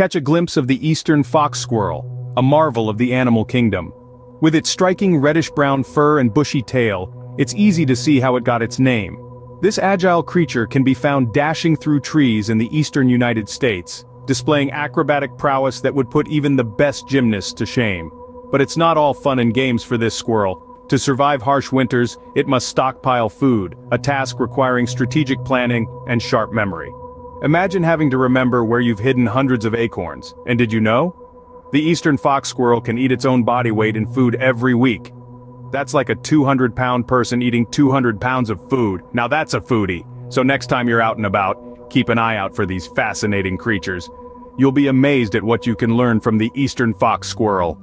catch a glimpse of the eastern fox squirrel, a marvel of the animal kingdom. With its striking reddish-brown fur and bushy tail, it's easy to see how it got its name. This agile creature can be found dashing through trees in the eastern United States, displaying acrobatic prowess that would put even the best gymnasts to shame. But it's not all fun and games for this squirrel. To survive harsh winters, it must stockpile food, a task requiring strategic planning and sharp memory. Imagine having to remember where you've hidden hundreds of acorns, and did you know? The eastern fox squirrel can eat its own body weight in food every week. That's like a 200-pound person eating 200 pounds of food. Now that's a foodie. So next time you're out and about, keep an eye out for these fascinating creatures. You'll be amazed at what you can learn from the eastern fox squirrel.